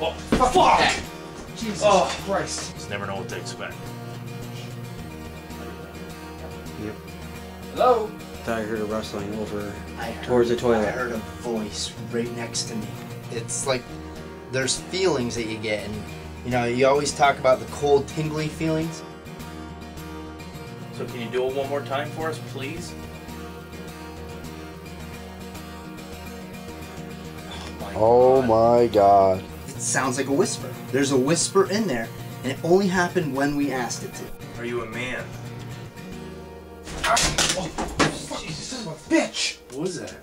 Oh, fuck! Jesus Oh. Christ. Just never know what to expect. Yep. Hello? Thought I heard a rustling over I heard, towards the toilet. I heard a voice right next to me. It's like there's feelings that you get, and you know, you always talk about the cold, tingly feelings. So can you do it one more time for us, please? Oh my god. It sounds like a whisper. There's a whisper in there, and it only happened when we asked it to. Are you a man? Oh, Jesus, son of a bitch! What was that?